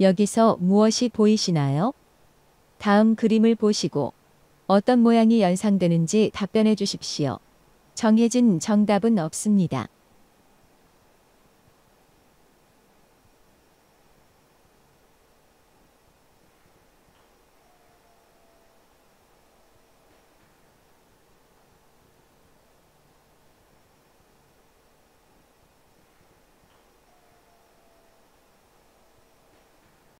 여기서 무엇이 보이시나요? 다음 그림을 보시고 어떤 모양이 연상되는지 답변해 주십시오. 정해진 정답은 없습니다.